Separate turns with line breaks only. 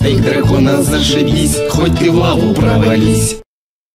Эй, дракона зашибись, хоть ты в лаву провались.